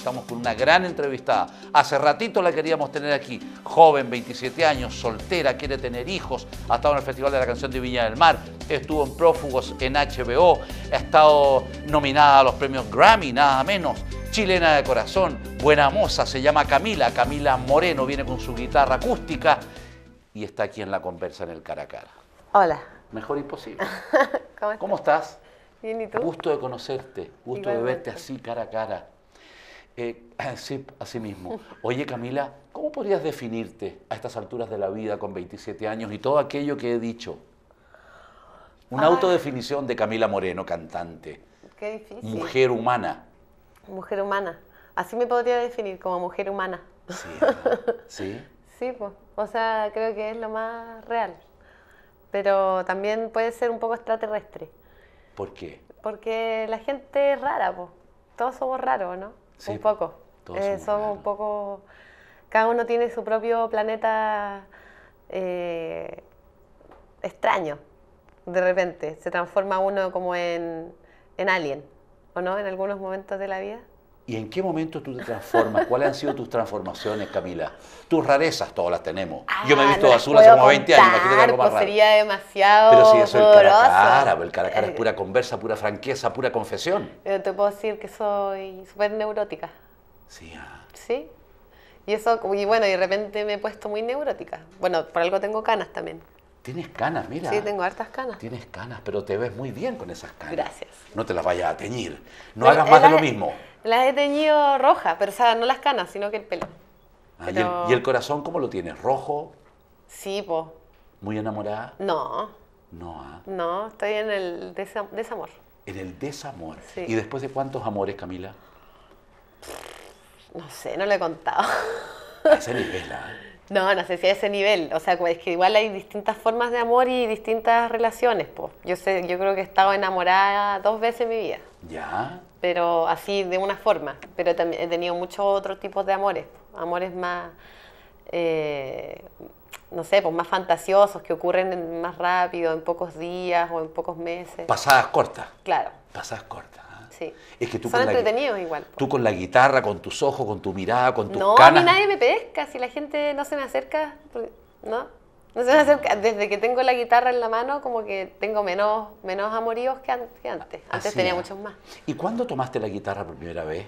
Estamos con una gran entrevistada. Hace ratito la queríamos tener aquí. Joven, 27 años, soltera, quiere tener hijos. Ha estado en el Festival de la Canción de Viña del Mar. Estuvo en Prófugos en HBO. Ha estado nominada a los premios Grammy, nada menos. Chilena de corazón, buena moza, se llama Camila. Camila Moreno viene con su guitarra acústica y está aquí en la conversa en el cara a cara. Hola. Mejor imposible. ¿Cómo estás? ¿Cómo estás? Bien, ¿y tú? Gusto de conocerte, gusto de verte así cara a cara. Eh, sí, así mismo. Oye Camila, ¿cómo podrías definirte a estas alturas de la vida con 27 años y todo aquello que he dicho? Una Ah. autodefinición de Camila Moreno, cantante, Qué difícil. mujer humana. Mujer humana. Así me podría definir como mujer humana. Sí. ¿sí? Sí, pues. O sea, creo que es lo más real. Pero también puede ser un poco extraterrestre. ¿Por qué? Porque la gente es rara, pues. Todos somos raros, ¿no? Sí, un po. poco. Todos Eh, un poco. Cada uno tiene su propio planeta eh, extraño. De repente. Se transforma uno como en, en alien. ¿O no? En algunos momentos de la vida. ¿Y en qué momento tú te transformas? ¿Cuáles han sido tus transformaciones, Camila? Tus rarezas todas las tenemos. Yo me he Ah, visto no azul hace como 20 años, imagínate algo más raro. sería demasiado Pero si eso es el cara a cara, pues el cara a cara es Eh, pura conversa, pura franqueza, pura confesión. Yo te puedo decir que soy súper neurótica, Sí, ah. ¿sí? Y eso, y bueno, y de repente me he puesto muy neurótica. Bueno, por algo tengo canas también. Tienes canas, mira. Sí, tengo hartas canas. Tienes canas, pero te ves muy bien con esas canas. Gracias. No te las vayas a teñir. No Pero hagas más de lo mismo. Las he teñido rojas, pero o sea, no las canas, sino que el pelo. Ah, y, el, pero- y el corazón cómo lo tienes? ¿Rojo? Sí, pues. ¿Muy enamorada? No, No, ah. no, estoy en el desa- desamor. En el desamor. Sí. ¿Y después de cuántos amores, Camila? No sé, no lo he contado. A ese nivel, ah. No, no sé si a ese nivel. O sea, es que igual hay distintas formas de amor y distintas relaciones. Pues. Yo sé, yo creo que he estado enamorada dos veces en mi vida, ¿Ya? Pero así de una forma. Pero también he tenido muchos otros tipos de amores, amores más, eh, no sé, pues más fantasiosos que ocurren en- más rápido, en pocos días o en pocos meses. Pasadas cortas. Claro, Pasadas cortas. ah. sí. Es que tú Son la, entretenidos igual. pues. tú con la guitarra, con tus ojos, con tu mirada, con tus No, a canas. mí nadie me pesca, si la gente no se me acerca, porque- ¿no? No se me acerca. Desde que tengo la guitarra en la mano, como que tengo menos, menos amoríos que, an- que antes. Antes Así, tenía muchos más. ¿Y cuándo tomaste la guitarra por primera vez?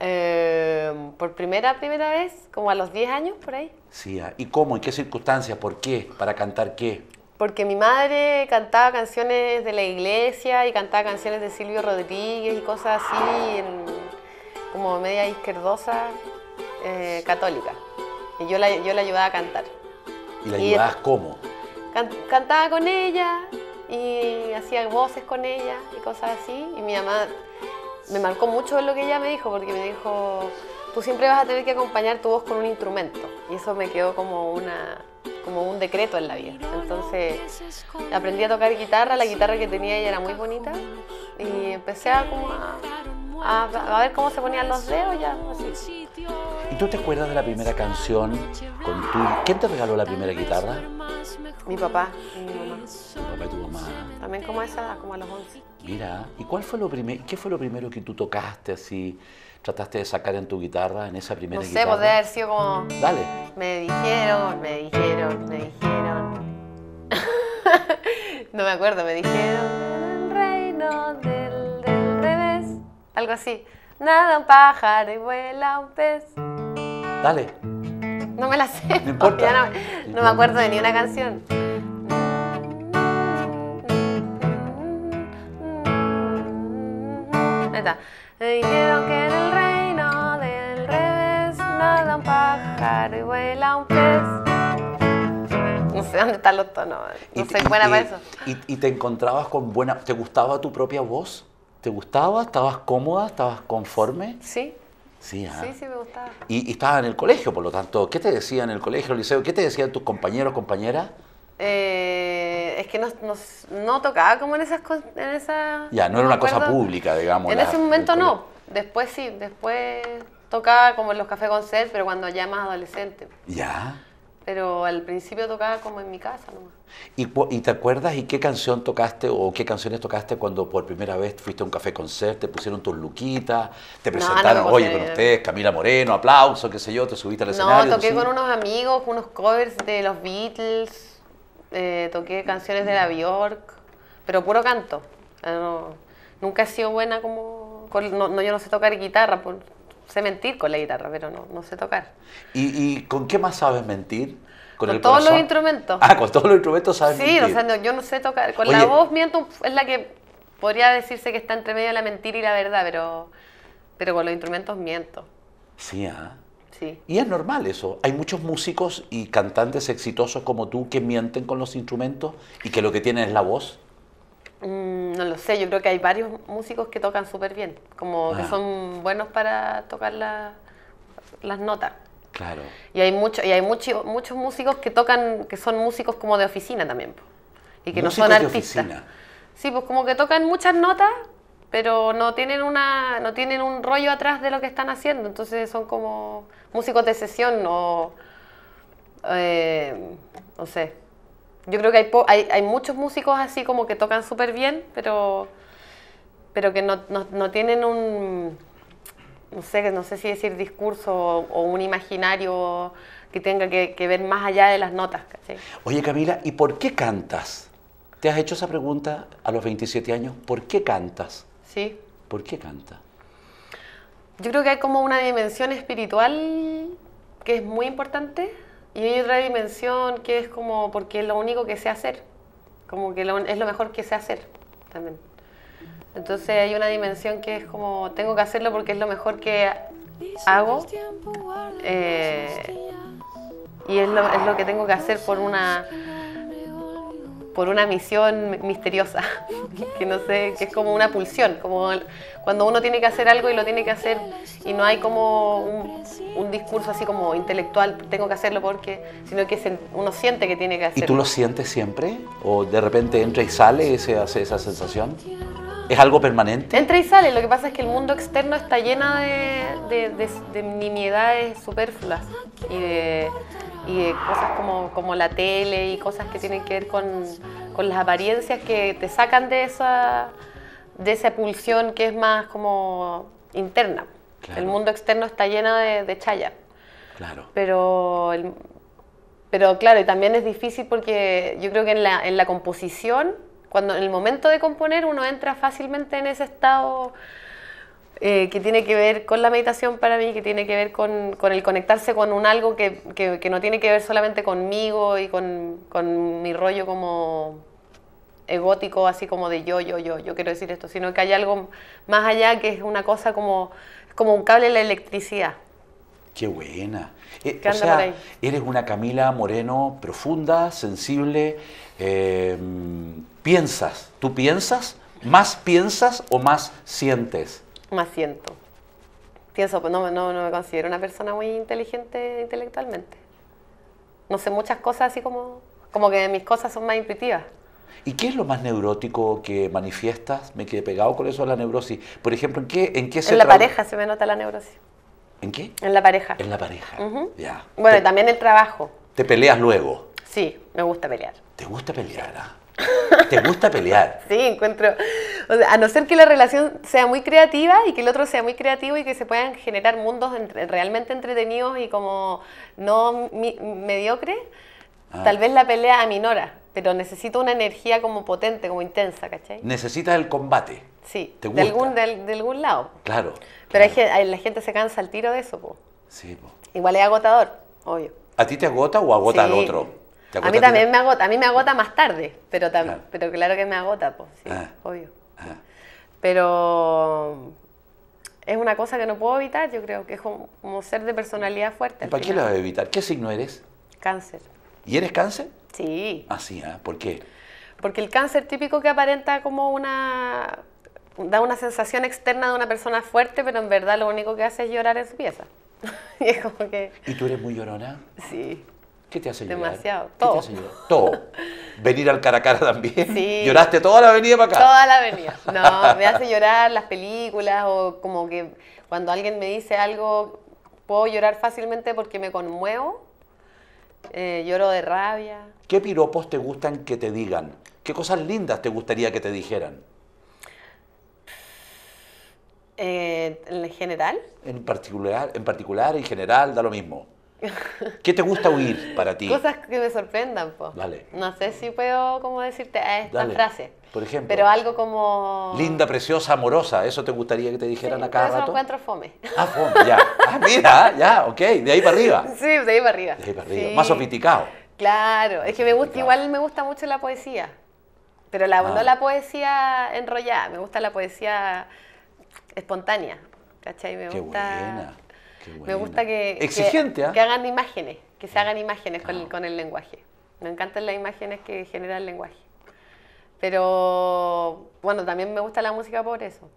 Eh, por primera, primera vez, como a los 10 años, por ahí. Sí, ah. ¿y cómo? ¿En qué circunstancias? ¿Por qué? ¿Para cantar qué? Porque mi madre cantaba canciones de la iglesia y cantaba canciones de Silvio Rodríguez y cosas así, en- como media izquierdosa, eh, católica. Y yo la, yo la ayudaba a cantar. ¿Y la Y- ayudabas cómo? Can- cantaba con ella y hacía voces con ella y cosas así. Y mi mamá me marcó mucho lo que ella me dijo, porque me dijo, tú siempre vas a tener que acompañar tu voz con un instrumento. Y eso me quedó como, una, como un decreto en la vida. Entonces aprendí a tocar guitarra, la guitarra que tenía ella era muy bonita. Y empecé a, como a, a- a ver cómo se ponían los dedos ya. Así. ¿Y tú te acuerdas de la primera canción con tu... ¿Quién te regaló la primera guitarra? Mi papá y mi mamá. Tu papá y tu mamá. También como a esa, edad, como a los 11. Mira, ¿y cuál fue lo primer, qué fue lo primero que tú tocaste así, trataste de sacar en tu guitarra, en esa primera No sé, guitarra? pues haber sido como... Dale. Me dijeron, me dijeron, me dijeron. no me acuerdo, me dijeron. En el reino revés. Algo así. Nada un pájaro y vuela un pez. Dale. No me la sé. No importa. ya no, no me acuerdo de ni una canción. Ahí está. Me dijeron que en el reino del revés nada un pájaro y vuela un pez. No sé dónde están los tonos. No Y- soy buena y- para eso. Y, y te encontrabas con buena... ¿Te gustaba tu propia voz? ¿Te gustaba? ¿Estabas cómoda? ¿Estabas conforme? Sí, Sí, ah. sí, sí me gustaba. Y, y estabas en el colegio, por lo tanto, ¿qué te decían en el colegio, el liceo? ¿Qué te decían tus compañeros, compañeras? Eh, es que no, no, no tocaba como en esas cosas. En esa, Ya, no era una cosa pública, digamos. En la- ese momento no. Después sí, después tocaba como en los cafés concert, pero cuando ya más adolescente. Ya. Pero al principio tocaba como en mi casa nomás. ¿Y, y te acuerdas y qué canción tocaste o qué canciones tocaste cuando por primera vez fuiste a un café concert, te pusieron tus luquitas, te No, no presentaron, oye, con ustedes, Camila Moreno, aplauso, qué sé yo, te subiste al No, escenario? toqué ¿sí? con unos amigos, unos covers de los Beatles, eh, toqué canciones de la Bjork, pero puro canto. Eh, no- nunca he sido buena como... con- no, no, yo no sé tocar guitarra, por- sé mentir con la guitarra, pero no, no sé tocar. ¿Y, y con qué más sabes mentir? Con, el todos los instrumentos. Ah, con todos los instrumentos sabes sí, mentir. o sea, no, yo no sé tocar. Con Oye. la voz miento, es la que podría decirse que está entre medio de la mentira y la verdad, pero, pero con los instrumentos miento. Sí, ¿ah? Sí. Y es normal eso. Hay muchos músicos y cantantes exitosos como tú que mienten con los instrumentos y que lo que tienen es la voz. Mm, no lo sé, yo creo que hay varios músicos que tocan súper bien, como que Ah. son buenos para tocar la- las notas. Claro. Y hay, mucho, y hay mucho- muchos músicos que tocan, que son músicos como de oficina también, po, y que no son de artistas. Sí, pues como que tocan muchas notas, pero no tienen, una, no tienen un rollo atrás de lo que están haciendo, entonces son como músicos de sesión o, eh, no sé. Yo creo que hay, po- hay, hay muchos músicos así como que tocan súper bien, pero, pero que no, no- no tienen un, no sé, no sé si decir discurso o, o un imaginario que tenga que, que ver más allá de las notas. ¿cachai? Oye Camila, ¿y por qué cantas? ¿Te has hecho esa pregunta a los 27 años? ¿Por qué cantas? Sí. ¿Por qué cantas? Yo creo que hay como una dimensión espiritual que es muy importante y hay otra dimensión que es como porque es lo único que sé hacer, como que lo- es lo mejor que sé hacer también. Entonces hay una dimensión que es como tengo que hacerlo porque es lo mejor que hago eh, y es lo, es lo que tengo que hacer por una por una misión misteriosa, que no sé, que es como una pulsión, como cuando uno tiene que hacer algo y lo tiene que hacer y no hay como un, un discurso así como intelectual, tengo que hacerlo porque, sino que se- uno siente que tiene que ¿Y hacerlo. tú lo sientes siempre? ¿O de repente entra y sale ese, hace esa sensación? ¿Es algo permanente? Entra y sale, lo que pasa es que el mundo externo está lleno de, de, de- de nimiedades superfluas y de, y de cosas como, como la tele y cosas que tienen que ver con, con las apariencias que te sacan de esa, de esa pulsión que es más como interna. Claro. El mundo externo está lleno de, de chaya. Claro. Pero, el- pero claro, y también es difícil porque yo creo que en la, en la composición, cuando en el momento de componer uno entra fácilmente en ese estado eh, que tiene que ver con la meditación para mí, que tiene que ver con, con el conectarse con un algo que, que- que no tiene que ver solamente conmigo y con, con mi rollo como egótico, así como de yo, yo, yo, yo quiero decir esto, sino que hay algo más allá que es una cosa como, como un cable de la electricidad. Qué buena. Eh, o sea, eres una Camila Moreno profunda, sensible. eh, piensas, ¿tú piensas? ¿Más piensas o más sientes? Más siento. Pienso, pues no, no, no me considero una persona muy inteligente intelectualmente. No sé muchas cosas así como, como que mis cosas son más intuitivas. ¿Y qué es lo más neurótico que manifiestas? Me quedé pegado con eso de la neurosis. Por ejemplo, ¿en qué, en qué se En la pareja se me nota la neurosis. ¿En qué? En la pareja. En la pareja. Ya. Bueno, y te, también el trabajo. te peleas luego. Sí, me gusta pelear. ¿Te gusta pelear? ah? ¿Te gusta pelear? Sí, encuentro. o sea, a no ser que la relación sea muy creativa y que el otro sea muy creativo y que se puedan generar mundos entre- realmente entretenidos y como no mi- mediocres, Ah. tal vez la pelea aminora, pero necesito una energía como potente, como intensa, ¿cachai? Necesitas el combate. Sí, ¿Te de gusta? algún, de, de algún lado. Claro. Pero claro. hay- la gente se cansa al tiro de eso, po. Sí, po. Igual es agotador, obvio. ¿A ti te agota o agota al otro? ¿Te A mí también me agota, a mí me agota más tarde, pero, tam- Claro. pero claro que me agota, pues, sí, Ah. obvio. Ajá. Pero es una cosa que no puedo evitar, yo creo que es como, como ser de personalidad fuerte. ¿Y para qué lo vas a evitar? ¿Qué signo eres? Cáncer. ¿Y eres cáncer? Sí, Ah, sí, ¿ah? ¿por qué? porque el cáncer típico que aparenta como una... da una sensación externa de una persona fuerte, pero en verdad lo único que hace es llorar en su pieza. y es como que, ¿Y tú eres muy llorona? sí, ¿Qué te hace llorar? Demasiado, ¿Qué todo. te hace llorar? Todo. Venir al cara a cara también. Sí. ¿Lloraste toda la avenida para acá? Toda la avenida. No, me hace llorar las películas o como que cuando alguien me dice algo, puedo llorar fácilmente porque me conmuevo Eh, lloro de rabia. ¿Qué piropos te gustan que te digan? ¿Qué cosas lindas te gustaría que te dijeran? Eh, ¿En general? En particular, en particular, en general, da lo mismo. ¿Qué te gusta oír para ti? Cosas que me sorprendan, pues. Dale. No sé si puedo como decirte ah, esta Dale. frase. Por ejemplo. Pero algo como... Linda, preciosa, amorosa, ¿eso te gustaría que te dijeran a cada eso rato? encuentro fome. Ah, fome, ya. Ah, mira, ya, ok, de ahí para arriba. Sí, de ahí para arriba. De ahí para arriba. Sí. Más sofisticado. Claro, es que me gusta, igual me gusta mucho la poesía. Pero la, Ah. no la poesía enrollada, me gusta la poesía espontánea. ¿Cachai? Me Qué gusta. buena. Me gusta que, ¿ah? que, hagan imágenes, que se hagan imágenes con, Ah. el, con el lenguaje. Me encantan las imágenes que genera el lenguaje. Pero bueno, también me gusta la música por eso.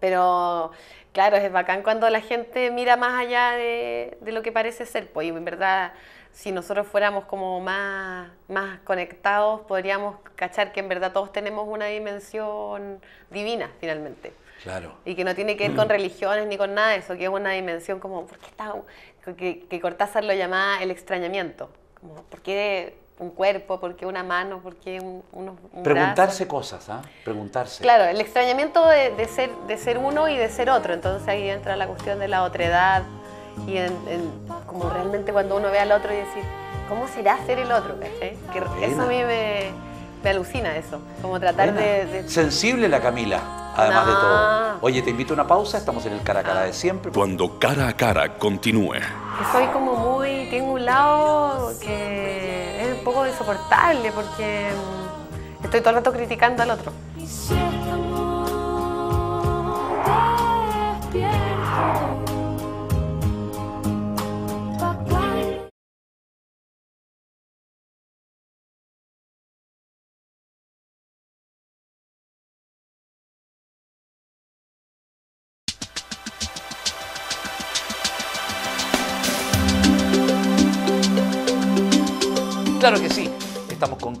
Pero claro, es bacán cuando la gente mira más allá de, de lo que parece ser. Pues y en verdad, si nosotros fuéramos como más, más conectados, podríamos cachar que en verdad todos tenemos una dimensión divina finalmente. Claro. Y que no tiene que ver con religiones ni con nada de eso, que es una dimensión como, ¿por qué está, que, que Cortázar lo llamaba el extrañamiento? Como, ¿Por qué un cuerpo? ¿Por qué una mano? ¿Por qué un, unos- un Preguntarse brazo? cosas, ¿ah? Preguntarse. Claro, el extrañamiento de, de ser, de ser uno y de ser otro. Entonces ahí entra la cuestión de la otredad y en, en- como realmente cuando uno ve al otro y decir, ¿cómo será ser el otro? ¿cachai? Que eso a mí me, me alucina eso, como tratar de, de- Sensible la Camila, además de todo. Oye, te invito a una pausa, estamos en el cara a cara de siempre. Cuando cara a cara continúe. que soy como muy, tengo un lado que es un poco insoportable porque estoy todo el rato criticando al otro.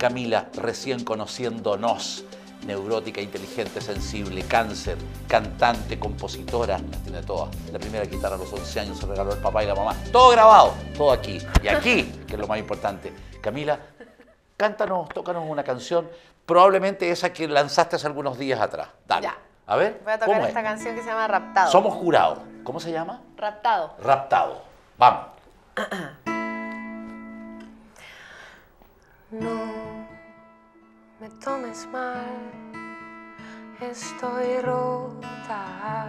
Camila, recién conociéndonos. Neurótica, inteligente, sensible, cáncer, cantante, compositora, las tiene todas. La primera guitarra a los 11 años se regaló el papá y la mamá. Todo grabado, todo aquí. Y aquí, que es lo más importante. Camila, cántanos, tócanos una canción, probablemente esa que lanzaste hace algunos días atrás. Dale. Ya. A ver, Voy a tocar ¿cómo esta es? canción que se llama Raptado. Somos jurados. ¿Cómo se llama? Raptado. Raptado. Vamos. No me tomes mal, estoy rota.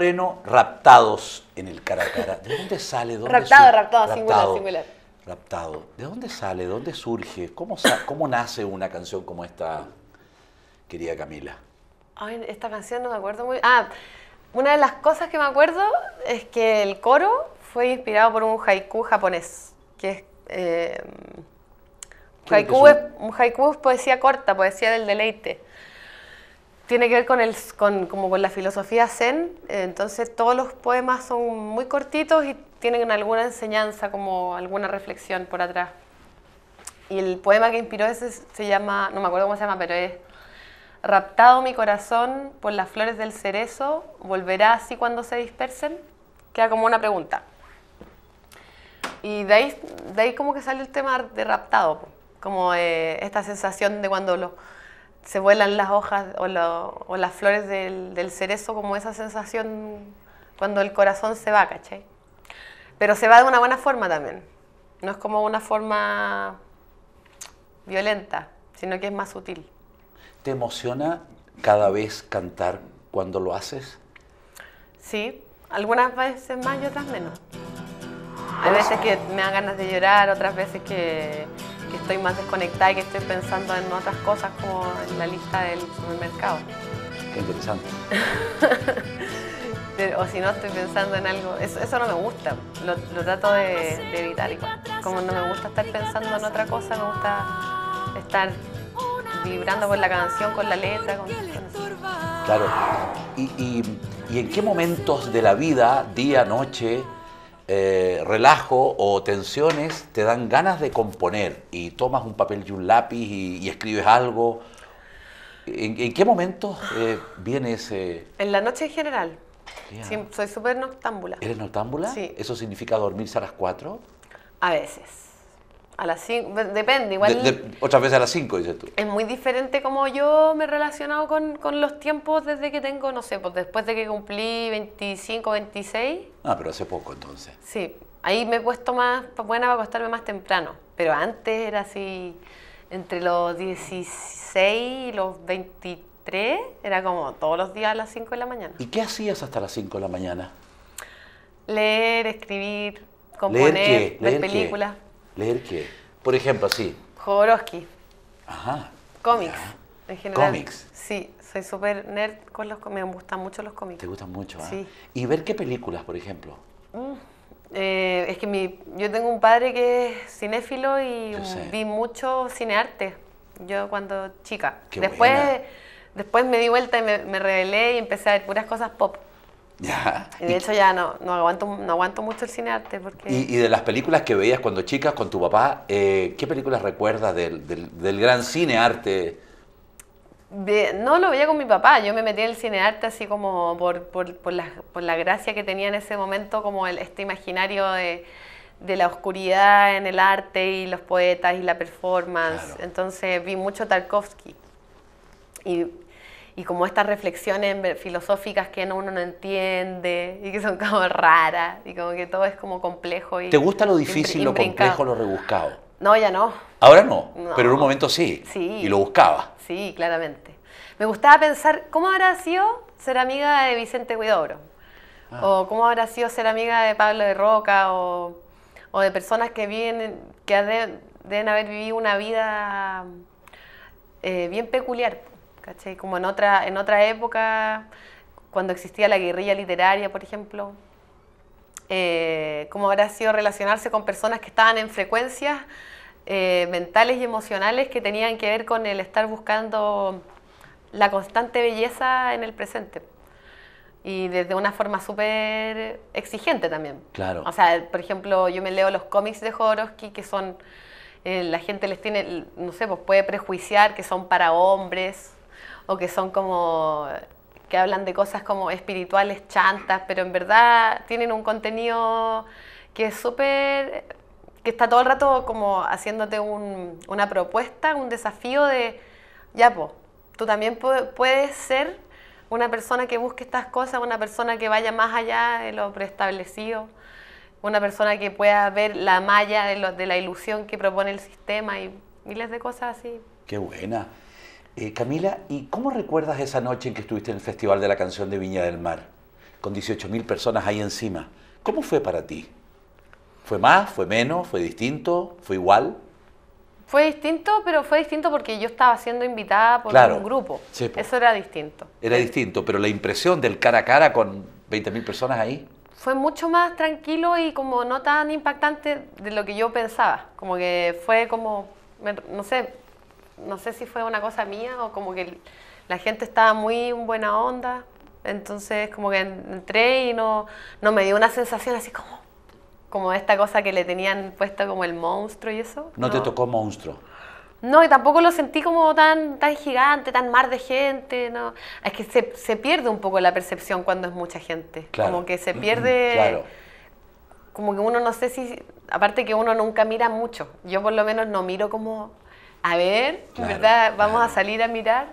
Moreno, raptados en el cara a cara. ¿De dónde sale? ¿Dónde Raptado, sur- raptado, singular, singular. Raptado. ¿De dónde sale? ¿Dónde surge? ¿Cómo, sa- ¿Cómo nace una canción como esta, querida Camila? Ay, esta canción no me acuerdo muy Ah, una de las cosas que me acuerdo es que el coro fue inspirado por un haiku japonés, que es... eh, ¿Qué es lo haiku es un haiku es poesía corta, poesía del deleite. Tiene que ver con, el, con, como con la filosofía zen, entonces todos los poemas son muy cortitos y tienen alguna enseñanza, como alguna reflexión por atrás. Y el poema que inspiró ese se llama, no me acuerdo cómo se llama, pero es Raptado mi corazón por las flores del cerezo, ¿volverá así cuando se dispersen? Queda como una pregunta. Y de ahí, de ahí como que sale el tema de raptado, como eh, esta sensación de cuando lo- se vuelan las hojas o, lo- o las flores del, del cerezo, como esa sensación cuando el corazón se va, ¿cachai? Pero se va de una buena forma también. No es como una forma violenta, sino que es más sutil. ¿Te emociona cada vez cantar cuando lo haces? Sí, algunas veces más y otras menos. Hay veces que me dan ganas de llorar, otras veces que, que estoy más desconectada y que estoy pensando en otras cosas como en la lista del supermercado. Qué interesante. O si no, estoy pensando en algo. Eso, eso no me gusta. Lo, lo trato de, de evitar igual. Como no me gusta estar pensando en otra cosa, me gusta estar vibrando con la canción, con la letra, con, con eso. Claro. ¿Y, y- y en qué momentos de la vida, día, noche, eh, relajo o tensiones, te dan ganas de componer y tomas un papel y un lápiz y, y escribes algo? ¿En, en qué momentos eh, viene ese... En la noche en general. Sí, soy súper noctámbula. ¿Eres noctámbula? Sí. ¿Eso significa dormirse a las 4? A veces. A las 5, depende, igual otras veces a las 5, dices tú. es muy diferente como yo me he relacionado con, con los tiempos desde que tengo, no sé, pues después de que cumplí 25, 26, Ah, pero hace poco entonces. sí, ahí me he puesto más buena para acostarme más temprano, pero antes era así, entre los 16 y los 23, era como todos los días a las 5 de la mañana. ¿Y qué hacías hasta las 5 de la mañana? Leer, escribir, ¿Leer componer, qué? ver ¿Leer qué? ¿Leer qué? Por ejemplo, sí. Jodorowsky. Ajá. Cómics, Ya. en general. Cómics. Sí, soy súper nerd con los cómics, me gustan mucho los cómics. ¿Te gustan mucho? ah? Sí. ¿Y ver qué películas, por ejemplo? Eh, es que mi, yo tengo un padre que es cinéfilo y vi mucho cinearte, yo cuando chica. Qué después, buena. después me di vuelta y me, me rebelé y empecé a ver puras cosas pop. Ya. Y de hecho ya no, no, aguanto, no aguanto mucho el cinearte porque... Y, y de las películas que veías cuando chicas con tu papá, eh, ¿qué películas recuerdas del, del- del gran cine arte? No lo veía con mi papá, yo me metí en el cinearte así como por, por, por la, por la gracia que tenía en ese momento, como el, este imaginario de, de la oscuridad en el arte y los poetas y la performance. Claro. Entonces vi mucho Tarkovsky. Y, y como estas reflexiones filosóficas que no- uno no entiende y que son como raras y como que todo es como complejo. Y ¿Te gusta lo difícil, lo complejo, lo rebuscado? No, ya no. Ahora no, No. pero en un momento sí. Sí. Y lo buscaba. Sí, claramente. Me gustaba pensar cómo habrá sido ser amiga de Vicente Huidobro. Ah. O cómo habrá sido ser amiga de Pablo de Roca o, o de personas que viven, en- que de- deben haber vivido una vida eh, bien peculiar, ¿cachai? Como en otra, en otra época, cuando existía la guerrilla literaria, por ejemplo. Eh, cómo habrá sido relacionarse con personas que estaban en frecuencias eh, mentales y emocionales que tenían que ver con el estar buscando la constante belleza en el presente. Y desde una forma súper exigente también. Claro. O sea, por ejemplo, yo me leo los cómics de Jodorowsky que son, eh, la gente les tiene, no sé, pues puede prejuiciar que son para hombres o que son como, que hablan de cosas como espirituales chantas, pero en verdad tienen un contenido que es súper, que está todo el rato como haciéndote un- una propuesta, un desafío de, ya, pues, tú también pu- puedes ser una persona que busque estas cosas, una persona que vaya más allá de lo preestablecido, una persona que pueda ver la malla de, de la ilusión que propone el sistema y miles de cosas así. Qué buena. Eh, Camila, ¿y cómo recuerdas esa noche en que estuviste en el Festival de la Canción de Viña del Mar? con 18.000 personas ahí encima. ¿Cómo fue para ti? ¿Fue más? ¿Fue menos? ¿Fue distinto? ¿Fue igual? Fue distinto, pero fue distinto porque yo estaba siendo invitada por Claro. un grupo. Sí. Eso era distinto. Era distinto, pero la impresión del cara a cara con 20.000 personas ahí, Fue mucho más tranquilo y como no tan impactante de lo que yo pensaba. Como que fue como, no sé, no sé si fue una cosa mía o como que la gente estaba muy en buena onda. Entonces como que entré y no, no me dio una sensación así como, como esta cosa que le tenían puesto como el monstruo y eso. no, te tocó monstruo. No, y tampoco lo sentí como tan, tan gigante, tan mar de gente, no. Es que se, se pierde un poco la percepción cuando es mucha gente. Claro. Como que se pierde, Claro. como que uno no sé si, aparte que uno nunca mira mucho. Yo por lo menos no miro como, a ver, Claro, ¿verdad? Vamos claro. a salir a mirar.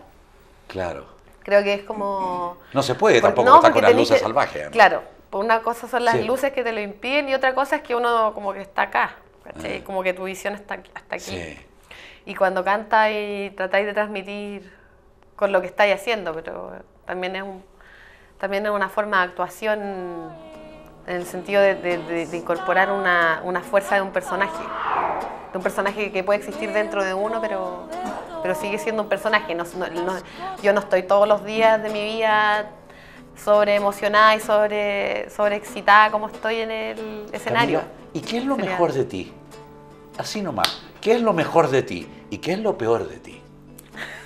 Claro. Creo que es como... No se puede tampoco no, estar con las luces salvajes. Claro, una cosa son las Sí. luces que te lo impiden y otra cosa es que uno como que está acá, ¿cachai? Ah. Como que tu visión está aquí- hasta aquí. Sí. Y cuando canta y tratáis de transmitir con lo que estáis haciendo, pero también es, un, también es una forma de actuación en el sentido de, de- de- de incorporar una, una fuerza de un personaje. De un personaje que puede existir dentro de uno, pero, pero sigue siendo un personaje. No- no- no- yo no estoy todos los días de mi vida sobre emocionada y sobre, sobre excitada como estoy en el escenario. Camila, ¿Y qué es lo Sería- mejor de ti? Así nomás. ¿Qué es lo mejor de ti? ¿Y qué es lo peor de ti?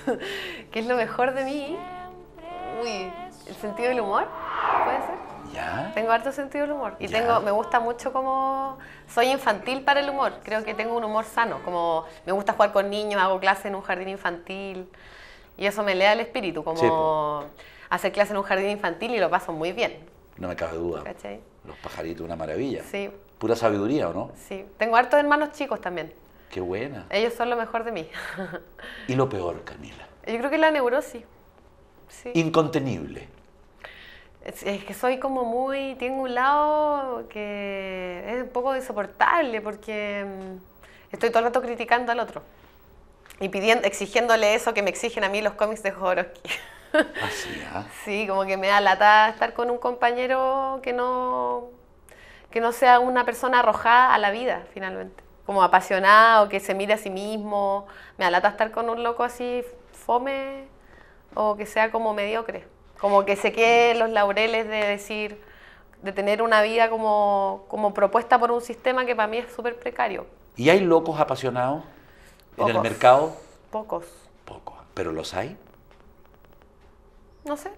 ¿Qué es lo mejor de mí? Uy, el sentido del humor. ¿Ya? Tengo harto sentido del humor y Ya. tengo, me gusta mucho como soy infantil para el humor. Creo que tengo un humor sano, como me gusta jugar con niños, hago clases en un jardín infantil y eso me lea el espíritu, como Sí, hacer clases en un jardín infantil y lo paso muy bien. No me cabe duda. ¿Cachai? Los pajaritos, una maravilla. Sí, Pura sabiduría, ¿o no? sí. Tengo hartos hermanos chicos también. Qué buena. Ellos son lo mejor de mí. Y lo peor, Camila. Yo creo que la neurosis. Sí. Incontenible. Es, que soy como muy, tengo un lado que es un poco insoportable porque mm, estoy todo el rato criticando al otro y pidiendo, exigiéndole eso que me exigen a mí los cómics de Jodorowsky. Así, ¿ah? Sí, como que me da lata estar con un compañero que no, que no sea una persona arrojada a la vida, finalmente. Como apasionado, que se mire a sí mismo. Me da lata estar con un loco así fome o que sea como mediocre. Como que se quede los laureles de decir, de tener una vida como, como propuesta por un sistema que para mí es súper precario. ¿Y hay locos apasionados en el mercado? Pocos. Pocos. ¿Pero los hay? No sé.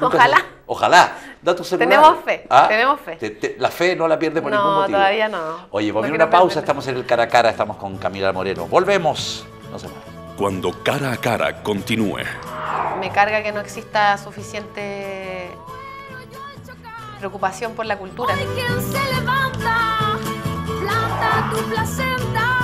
Ojalá. se- Ojalá. Da tu celular. Tenemos fe, tenemos fe. Te- te- la fe no la pierde por No, ningún motivo. todavía no. Oye, No por quiero una pausa, perder. estamos en el cara a cara, estamos con Camila Moreno. Volvemos. No se muevan. Cuando cara a cara continúe. me carga que no exista suficiente preocupación por la cultura. Hay quien se levanta, planta tu placenta,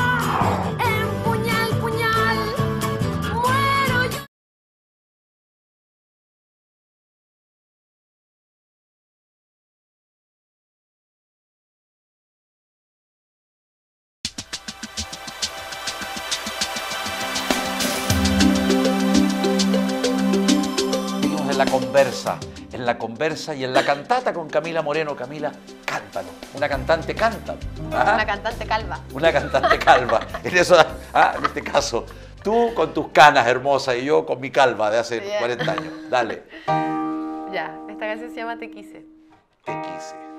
conversa y en la cantata con Camila Moreno. Camila, cántalo. Una cantante canta. ¿ah? Una cantante calva. Una cantante calva. En, eso, ah, en este caso, tú con tus canas hermosas y yo con mi calva de hace Bien. 40 años. Dale. Ya, esta canción se llama Te quise. Te quise.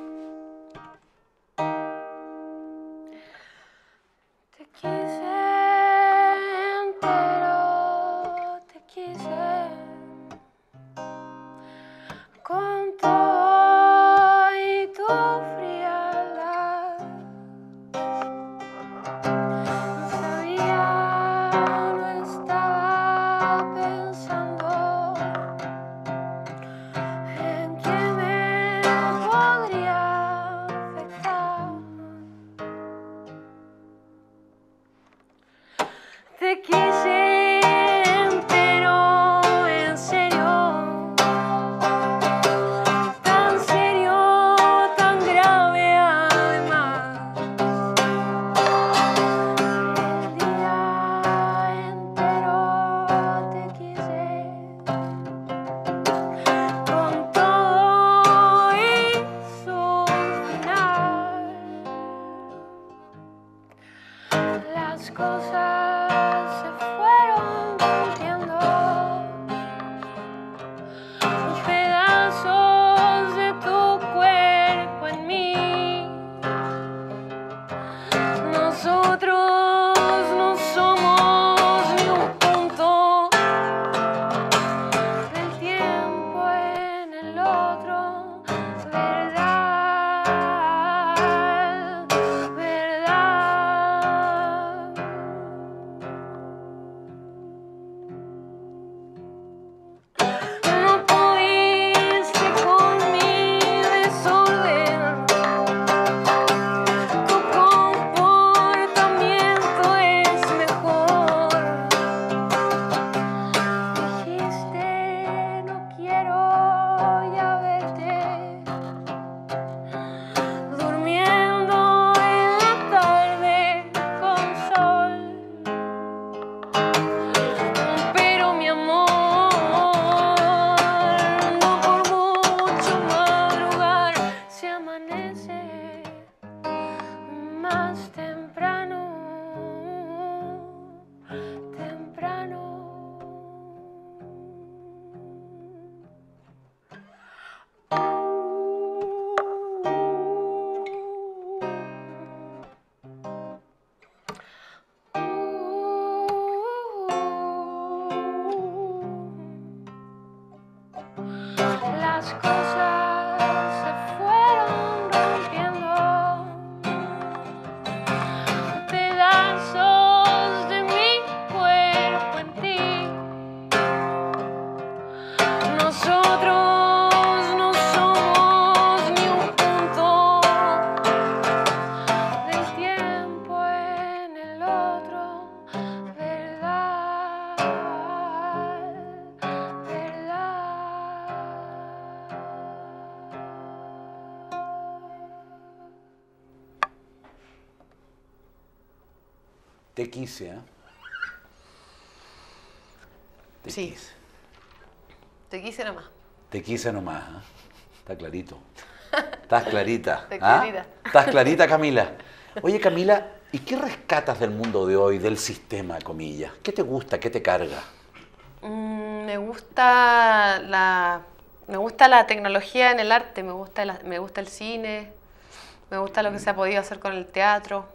Quise, ¿eh? Te Sí. quise. Te quise nomás. Te quise nomás, ¿eh? Está clarito. Estás clarita. Está ¿ah? clarita. Estás clarita, Camila. Oye, Camila, ¿y qué rescatas del mundo de hoy, del sistema, comillas? ¿Qué te gusta, qué te carga? Mm, me gusta la me gusta la tecnología en el arte, me gusta la- me gusta el cine, me gusta lo que se ha podido hacer con el teatro,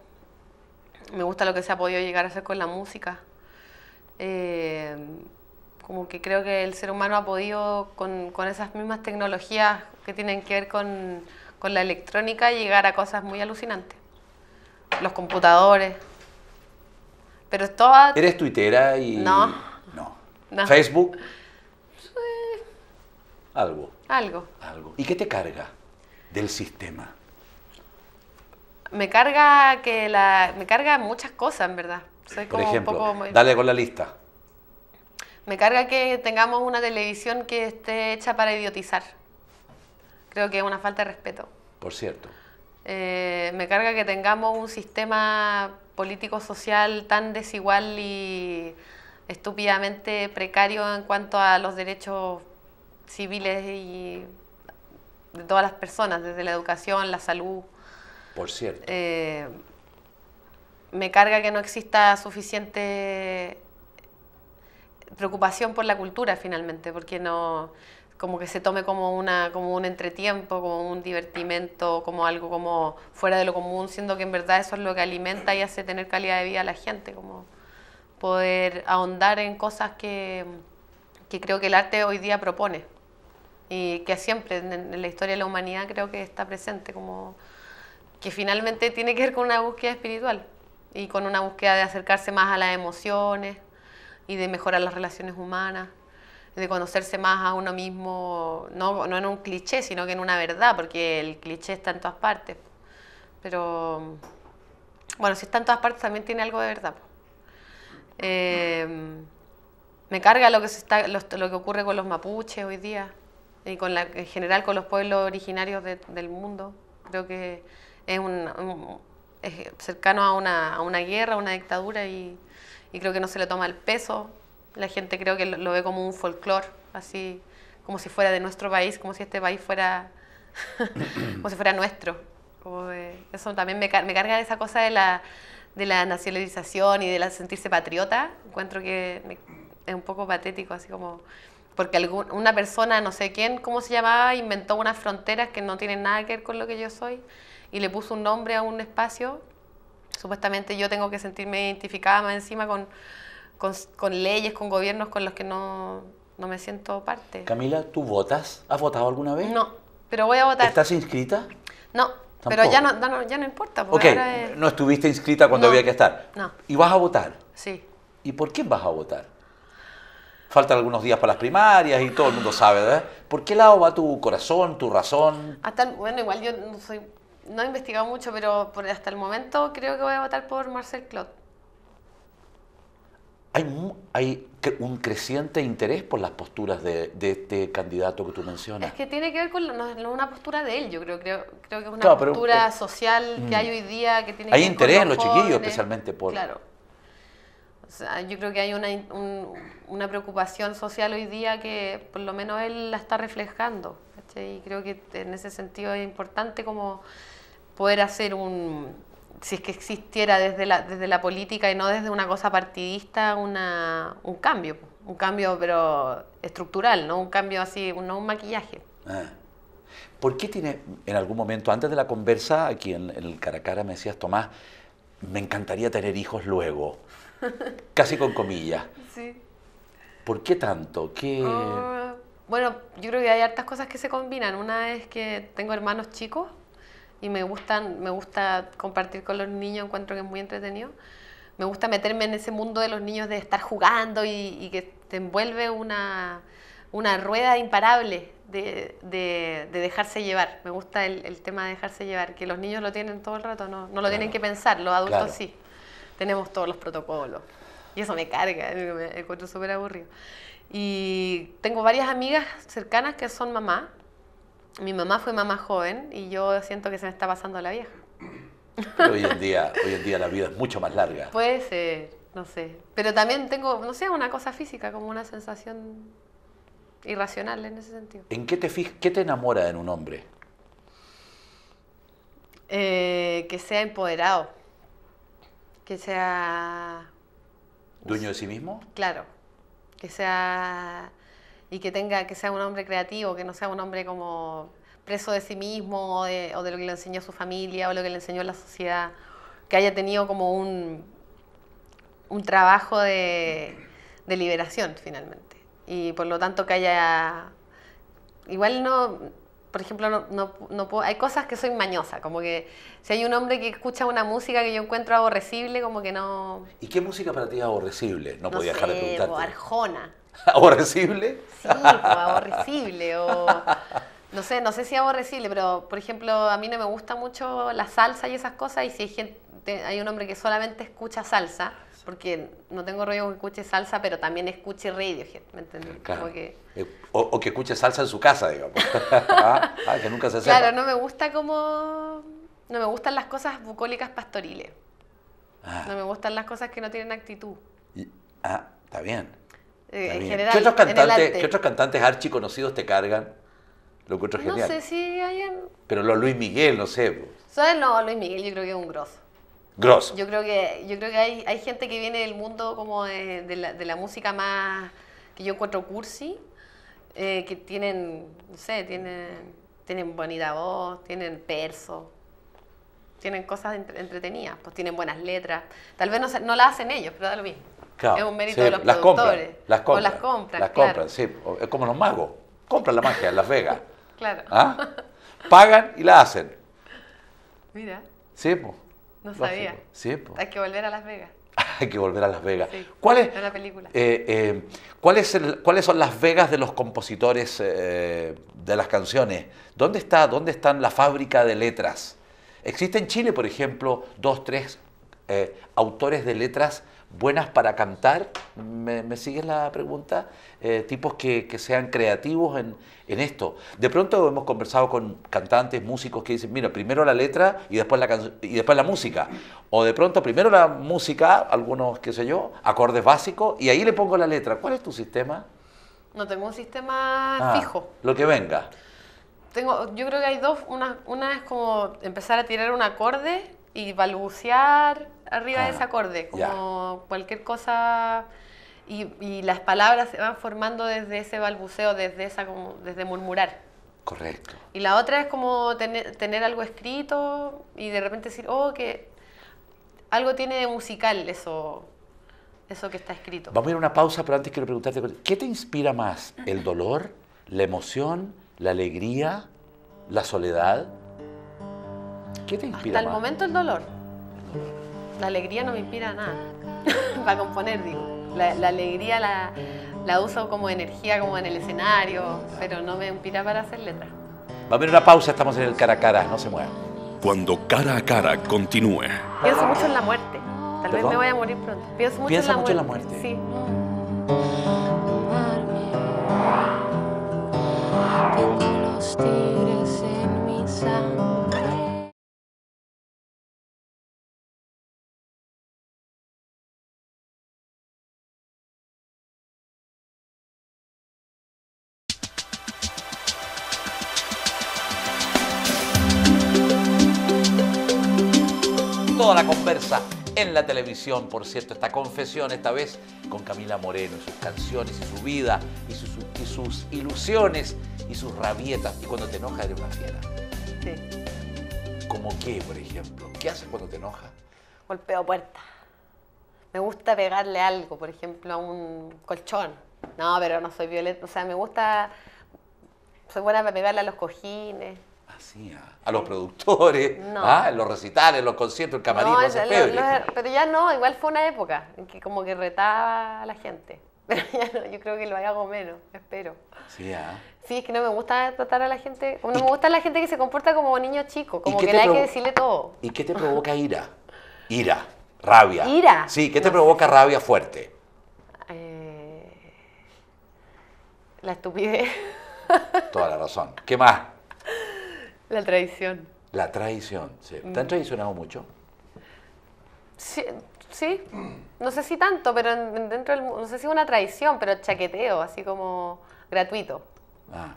me gusta lo que se ha podido llegar a hacer con la música. Eh, como que creo que el ser humano ha podido con, con esas mismas tecnologías que tienen que ver con, con la electrónica llegar a cosas muy alucinantes. Los computadores. Pero toda ¿Eres tuitera y...? No. No. No. ¿Facebook? Algo, algo. algo. ¿Y qué te carga del sistema? Me carga que la me carga muchas cosas en verdad. Soy Por como ejemplo, un poco muy- dale con la lista. me carga que tengamos una televisión que esté hecha para idiotizar. Creo que es una falta de respeto. Por cierto. Eh, me carga que tengamos un sistema político-social tan desigual y estúpidamente precario en cuanto a los derechos civiles y de todas las personas, desde la educación, la salud. Por cierto. Eh, me carga que no exista suficiente preocupación por la cultura finalmente, porque no como que se tome como una como un entretiempo, como un divertimento, como algo como fuera de lo común, siendo que en verdad eso es lo que alimenta y hace tener calidad de vida a la gente, como poder ahondar en cosas que, que creo que el arte hoy día propone y que siempre en, en la historia de la humanidad creo que está presente como que finalmente tiene que ver con una búsqueda espiritual y con una búsqueda de acercarse más a las emociones y de mejorar las relaciones humanas, de conocerse más a uno mismo, no, no en un cliché, sino que en una verdad, porque el cliché está en todas partes. Pero, bueno, si está en todas partes también tiene algo de verdad. Eh, me carga lo que, se está, lo, lo que ocurre con los mapuches hoy día y con la, en general con los pueblos originarios de- del mundo. Creo que es, un, un- es cercano a una, a una guerra, a una dictadura y, y creo que no se le toma el peso. La gente creo que lo, lo ve como un folclore, así como si fuera de nuestro país, como si este país fuera, como si fuera nuestro. Como de- eso también me, me carga esa cosa de la, de la nacionalización y de la sentirse patriota. Encuentro que me- es un poco patético, así como porque algún- una persona, no sé quién, cómo se llamaba, inventó unas fronteras que no tienen nada que ver con lo que yo soy y le puso un nombre a un espacio. Supuestamente yo tengo que sentirme identificada más encima con, con, con leyes, con gobiernos con los que no, no me siento parte. Camila, ¿tú votas? ¿Has votado alguna vez? No, pero voy a votar. ¿Estás inscrita? No, pero ya no, ya no, ya no importa. Porque ahora es- no estuviste inscrita cuando No. había que estar. No. ¿Y vas a votar? Sí. ¿Y por quién vas a votar? Faltan algunos días para las primarias y todo el mundo sabe, ¿verdad? ¿Por qué lado va tu corazón, tu razón? Hasta bueno, igual yo no soy, no he investigado mucho, pero por, hasta el momento creo que voy a votar por Marcel Clot. Hay, hay un creciente interés por las posturas de, de este candidato que tú mencionas. Es que tiene que ver con, no, una postura de él, yo creo, creo, creo que es una Claro, postura social que hay hoy día que tiene hay que ver interés con en los los chiquillos, especialmente por- Claro. O sea, yo creo que hay una, un- una preocupación social hoy día que por lo menos él la está reflejando. Y creo que en ese sentido es importante como poder hacer un, si es que existiera desde la, desde la política y no desde una cosa partidista, una, un cambio, un cambio pero estructural, no un cambio así, no un maquillaje. Ah. ¿Por qué tiene, en algún momento, antes de la conversa, aquí en, en el cara a cara me decías, Tomás, me encantaría tener hijos luego? Casi con comillas. Sí. ¿Por qué tanto? ¿Qué... Ah, bueno, yo creo que hay hartas cosas que se combinan. Una es que tengo hermanos chicos y me gustan, me gusta compartir con los niños, encuentro que es muy entretenido. Me gusta meterme en ese mundo de los niños de estar jugando y, y que te envuelve una, una rueda imparable de, de- de dejarse llevar. Me gusta el, el tema de dejarse llevar, que los niños lo tienen todo el rato, no, no lo tienen Claro. que pensar, los adultos Claro. sí. Tenemos todos los protocolos. Y eso me carga, me encuentro súper aburrido. Y tengo varias amigas cercanas que son mamá. Mi mamá fue mamá joven y yo siento que se me está pasando la vieja. Pero hoy en día, hoy en día la vida es mucho más larga. Puede ser, no sé. Pero también tengo, no sé, una cosa física, como una sensación irracional en ese sentido. ¿En qué te, qué te enamora en un hombre? Eh, que sea empoderado. Que sea, ¿Dueño de sí mismo? claro, que sea y que tenga, que sea un hombre creativo, que no sea un hombre como preso de sí mismo o de, o de lo que le enseñó su familia o lo que le enseñó la sociedad, que haya tenido como un, un trabajo de, de liberación finalmente. Y por lo tanto que haya, igual no, por ejemplo, no, no, no puedo- hay cosas que soy mañosa, como que si hay un hombre que escucha una música que yo encuentro aborrecible, como que no... ¿Y qué música para ti es aborrecible? No, No podía dejar de preguntarte. Arjona. ¿Aborrecible? Sí, pues, aborrecible o no sé, no sé si aborrecible, pero por ejemplo, a mí no me gusta mucho la salsa y esas cosas y si hay gente, hay un hombre que solamente escucha salsa, porque no tengo rollo que escuche salsa, pero también escuche Radiohead, ¿me entiendes? Claro. Como que, Eh, O, o que escuche salsa en su casa, digamos. ah, ah, que nunca se sepa. claro, no me gusta como no me gustan las cosas bucólicas pastoriles. Ah, No me gustan las cosas que no tienen actitud. y- ah, está bien. Eh, en general, ¿Qué, otros cantantes. ¿Qué otros cantantes archiconocidos te cargan? Lo encuentro No genial. sé si hay en... Pero los Luis Miguel, no sé. ¿Sabes? No, Luis Miguel yo creo que es un grosso. Grosso. Yo creo que, yo creo que hay, hay gente que viene del mundo como de, de la, de la música más que yo encuentro cursi, eh, que tienen, no sé, tienen, tienen bonita voz, tienen perso, tienen cosas entre- entretenidas, pues tienen buenas letras. Tal vez no, se- no las hacen ellos, pero da lo mismo. Claro, es un mérito sí, de los las compran, productores. las compran. O las compran, Las claro. compran, sí. Es como los magos. Compran la magia en Las Vegas. Claro. ¿Ah? Pagan y la hacen. Mira, Sí, pues. no Lógico. sabía. Sí, pues. Hay que volver a Las Vegas. Hay que volver a Las Vegas. Sí, ¿Cuál es, una película. eh, eh, cuál es el- ¿Cuáles son las Vegas de los compositores eh, de las canciones? ¿Dónde, está, ¿Dónde están la fábrica de letras? ¿Existe en Chile, por ejemplo, dos, tres eh, autores de letras buenas para cantar? ¿Me, me sigues la pregunta? Eh, tipos que, que sean creativos en, en esto. De pronto hemos conversado con cantantes, músicos que dicen, mira, primero la letra y después la, y después la música. O de pronto primero la música, algunos, qué sé yo, acordes básicos, y ahí le pongo la letra. ¿Cuál es tu sistema? No tengo un sistema Ah, fijo. Lo que venga. Tengo, yo creo que hay dos. Una, una es como empezar a tirar un acorde y balbucear arriba Ah, de ese acorde, como cualquier cosa. Y, y las palabras se van formando desde ese balbuceo, desde esa como, desde murmurar. Correcto. Y la otra es como tener, tener algo escrito y de repente decir, oh, que algo tiene de musical eso, eso que está escrito. Vamos a ir a una pausa, pero antes quiero preguntarte, ¿qué te inspira más? ¿El dolor, la emoción, la alegría, la soledad? ¿Qué te inspira Hasta el momento el dolor. La alegría no me inspira nada. Para componer, digo. La, la alegría la, la uso como energía, como en el escenario, pero no me inspira para hacer letras. Vamos a a una pausa, estamos en el cara a cara, no se muevan. Cuando cara a cara continúe. Pienso mucho en la muerte. Tal vez me voy a morir pronto. Pienso mucho, Piensa en, la mucho en la muerte. Sí. Tengo los en la televisión, por cierto, esta confesión esta vez con Camila Moreno y sus canciones y su vida y sus, y sus ilusiones y sus rabietas. Y cuando te enoja eres una fiera. sí. ¿Como qué, por ejemplo? ¿Qué haces cuando te enojas? Golpeo puerta. Me gusta pegarle algo, por ejemplo, a un colchón. No, pero no soy violenta. O sea, me gusta. Soy buena para pegarle a los cojines. A los productores, No. ah, los recitales, los conciertos, el camarín, No, lo- lo- pero ya no, igual fue una época en que como que retaba a la gente. Pero ya no, yo creo que lo hago menos, espero. Sí, ah. Sí, es que no me gusta tratar a la gente, no me gusta la gente que se comporta como niño chico, como que le hay que decirle todo. ¿Y qué te provoca ira? Ira, rabia. ¿Ira? Sí, ¿qué te No provoca rabia fuerte? Eh, la estupidez, Toda la razón. ¿Qué más? La traición. La traición. sí. Mm. ¿Te han traicionado mucho? Sí, sí, no sé si tanto, pero en- en- dentro del, no sé si una tradición, pero chaqueteo, así como gratuito. Ah,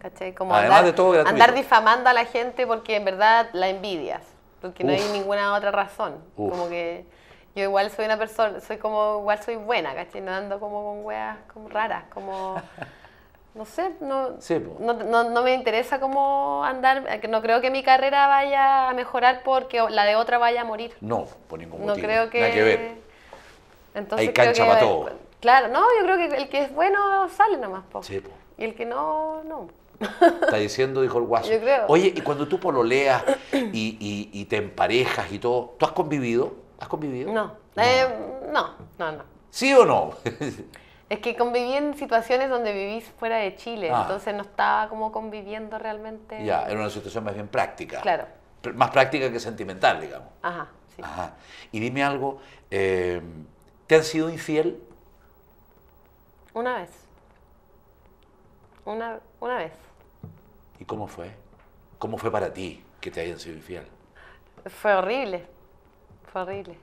¿Cachai? Como Además andar, de todo gratuito. andar difamando a la gente porque en verdad la envidias, porque no hay ninguna otra razón. Uf. Como que yo igual soy una persona, soy como, igual soy buena, ¿cachai? No ando como con weas como raras, como, no sé, no, Sí, no, no- no me interesa como andar, eh, no creo que mi carrera vaya a mejorar porque la de otra vaya a morir. no, por ningún No motivo. creo que... Nada que ver. Entonces Hay cancha para todo. Claro, no, yo creo que el que es bueno sale nomás, po. Sí, po. Y el que no, no. Está diciendo, dijo el guaso. Yo creo. Oye, y cuando tú pololeas y, y- y te emparejas y todo, ¿tú has convivido? ¿Has convivido? No, eh, no, no, no. ¿Sí o no? Es que conviví en situaciones donde vivís fuera de Chile, Ah. entonces no estaba como conviviendo realmente. ya, era una situación más bien práctica. Claro. Más práctica que sentimental, digamos. Ajá, sí. Ajá. Y dime algo, eh, ¿te han sido infiel? Una vez. Una, una vez. ¿Y cómo fue? ¿Cómo fue para ti que te hayan sido infiel? Fue horrible. Fue horrible.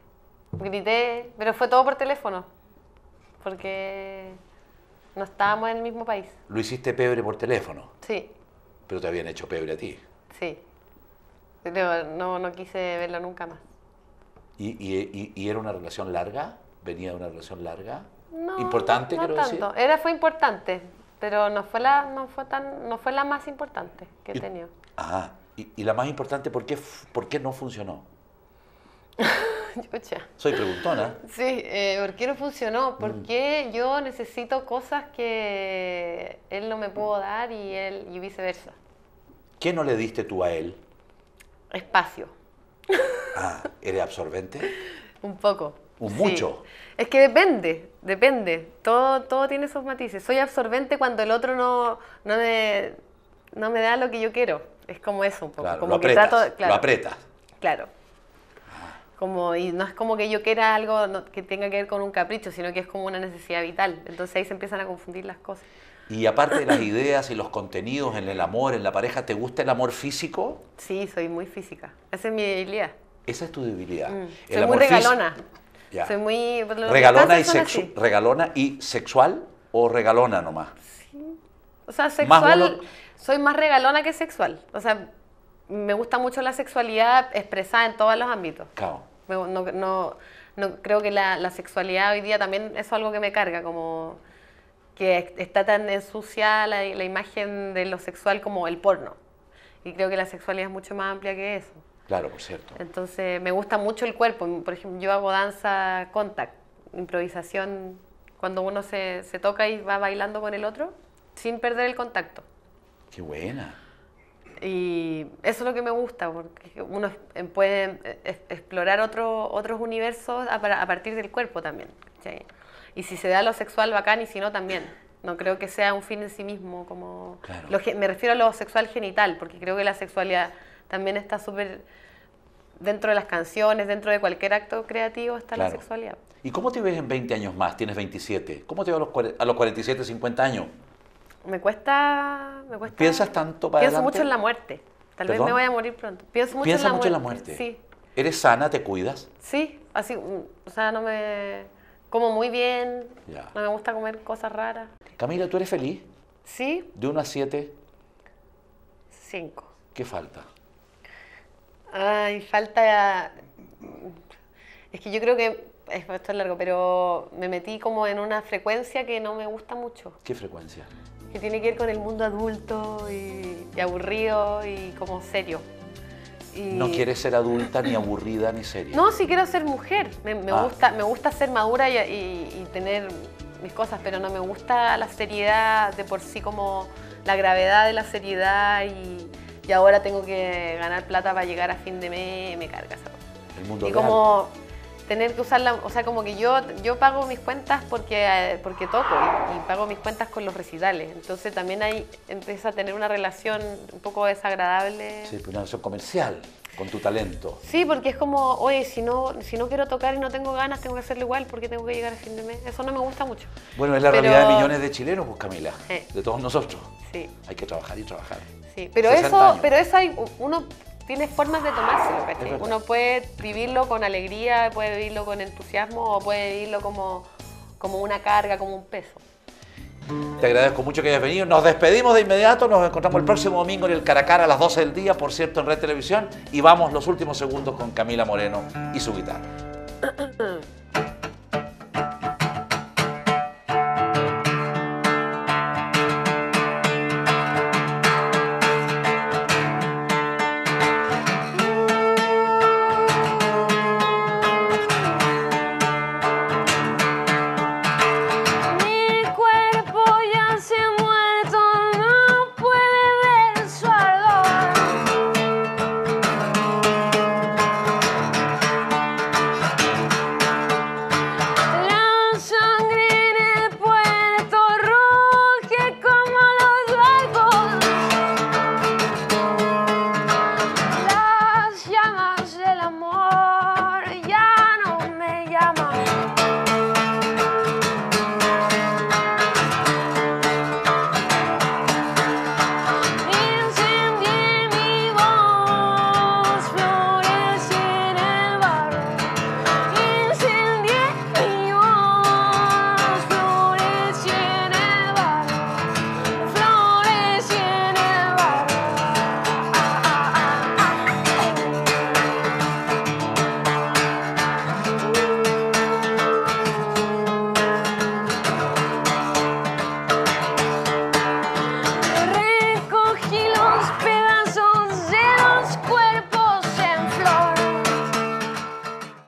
Grité, pero fue todo por teléfono. Porque no estábamos en el mismo país. Lo hiciste pebre por teléfono, Sí, pero te habían hecho pebre a ti. sí. Pero no, no quise verlo nunca más. ¿Y, y- y- y era una relación larga? ¿Venía de una relación larga? No, ¿Importante, no quiero tanto. decir? Era, fue importante, pero no fue la, no fue tan, no fue la más importante que he tenido. Ajá. Y, y la más importante, ¿por qué, ¿por qué no funcionó? Soy preguntona. Sí, eh, ¿por qué no funcionó? Mm. Porque yo necesito cosas que él no me pudo dar y él y viceversa. ¿Qué no le diste tú a él? Espacio, Ah, ¿eres absorbente? un poco. ¿Un sí. mucho? Es que depende, depende. Todo, todo tiene sus matices. Soy absorbente cuando el otro no, no, me, no me da lo que yo quiero. Es como eso un poco. Claro, como lo que apretas, trato, claro, lo apretas. Claro. Como, y no es como que yo quiera algo no- que tenga que ver con un capricho, sino que es como una necesidad vital. Entonces ahí se empiezan a confundir las cosas. Y aparte de las ideas y los contenidos en el amor, en la pareja, ¿te gusta el amor físico? Sí, soy muy física. Esa es mi debilidad. Esa es tu debilidad. Mm. El Soy muy amor físico- regalona. Ya. Soy muy... pues, ¿Regalona y, sexu-. ¿Regalona y sexual o regalona nomás? O sea, Más sexual, uno- soy más regalona que sexual. O sea, me gusta mucho la sexualidad expresada en todos los ámbitos. Claro. No, no- no- creo que la, la sexualidad hoy día también es algo que me carga, como que está tan ensuciada la, la imagen de lo sexual como el porno. Y creo que la sexualidad es mucho más amplia que eso. Claro, por cierto. Entonces me gusta mucho el cuerpo. Por ejemplo, yo hago danza contact, improvisación, cuando uno se, se toca y va bailando con el otro sin perder el contacto. Qué buena. Y eso es lo que me gusta, porque uno eh, puede eh, explorar otro- otros universos a, par- a partir del cuerpo también. Y si se da lo sexual, bacán, y si no, también. No creo que sea un fin en sí mismo, como... Claro. lo ge- me refiero a lo sexual genital, porque creo que la sexualidad también está súper... Dentro de las canciones, dentro de cualquier acto creativo está la sexualidad. ¿Y cómo te ves en 20 años más? Tienes 27. ¿Cómo te ves a los, a los 47, 50 años? Me cuesta... Me cuesta ¿Piensas tanto para Pienso adelante? mucho en la muerte. Tal vez me voy a morir pronto. Pienso mucho, ¿Piensas en, la mucho en la muerte. Sí. ¿Eres sana? ¿Te cuidas? Sí, así, o sea, no me... Como muy bien, Ya. no me gusta comer cosas raras. Camila, ¿tú eres feliz? Sí, De 1 a 7, cinco. ¿qué falta? Ay, falta... Es que yo creo que, es- esto es largo, pero me metí como en una frecuencia que no me gusta mucho, ¿Qué frecuencia? Que tiene que ver con el mundo adulto y, y aburrido y como serio. Y- No quieres ser adulta, ni aburrida, ni seria. No, sí quiero ser mujer. Me, me Ah. gusta, me gusta ser madura y, y- y tener mis cosas, pero no me gusta la seriedad de por sí, como la gravedad de la seriedad y, ahora tengo que ganar plata para llegar a fin de mes, me carga esa cosa. El mundo Y como tener que usarla, o sea, como que yo, yo pago mis cuentas porque, eh, porque toco y, y pago mis cuentas con los recitales. Entonces también ahí empieza a tener una relación un poco desagradable. Sí, pero una relación comercial con tu talento. Sí, porque es como, oye, si no, si no quiero tocar y no tengo ganas, tengo que hacerlo igual porque tengo que llegar a fin de mes. Eso no me gusta mucho. Bueno, es la Pero- realidad de millones de chilenos, pues Camila. De todos nosotros. Sí, Hay que trabajar y trabajar. sí. Pero 60 eso, años. pero eso hay, uno tiene formas de tomárselo, ¿cachai? Uno puede vivirlo con alegría, puede vivirlo con entusiasmo o puede vivirlo como, como una carga, como un peso. Te agradezco mucho que hayas venido. Nos despedimos de inmediato. Nos encontramos el próximo domingo en el Caracara a las 12 del día, por cierto, en Red Televisión. Y vamos los últimos segundos con Camila Moreno y su guitarra.